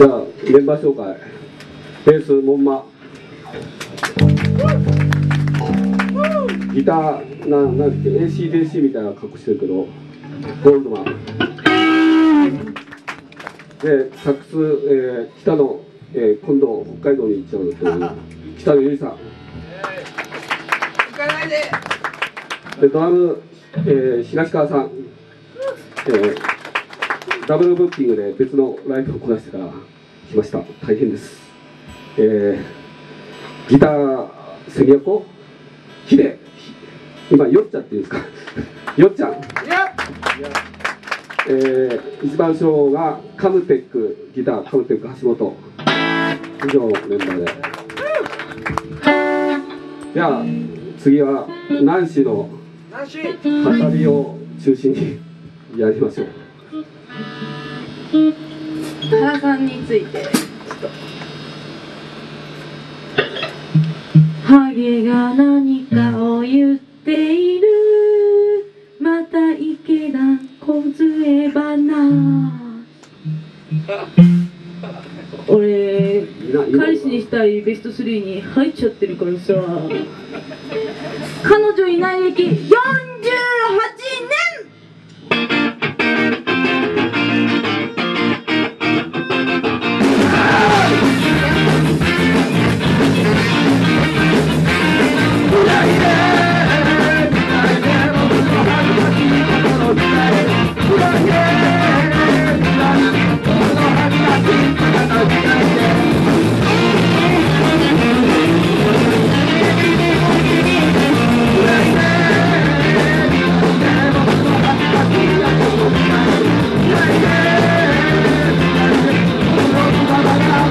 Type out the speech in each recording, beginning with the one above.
じゃあメンバー紹介ベースモンマギターななんだっけ ACDC みたいな格好してるけどゴールドマン。でサックス、えー北野、えー今度北海道に行っちゃうという北野由里さん。で。ドラム、えー東川さん、えーダブルブッキングで別のライブをこなしてから来ました。大変です、えーギターセミヤコヒデ。今よっちゃっていうんですか？よっちゃんえー一番賞がカムテックギターカムテック橋本。以上メンバーで。じゃあ次はナンシーの語りを中心にやりましょう原さんについてちょっと。ハゲが何かを言っている。また池田小杖花俺彼氏にしたいベスト3に入っちゃってるからさ。彼女いない歴48年。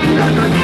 で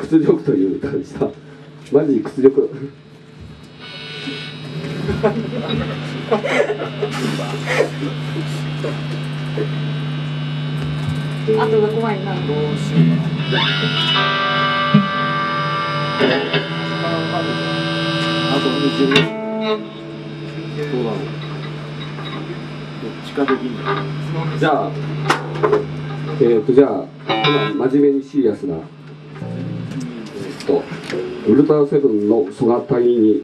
屈辱という歌でした。マジ屈辱。あとが怖いなどうしよあと20年どうだろうどっちかできんじゃあえー、とじゃあ今真面目にシリアスなとウルトラセブンの曽我隊に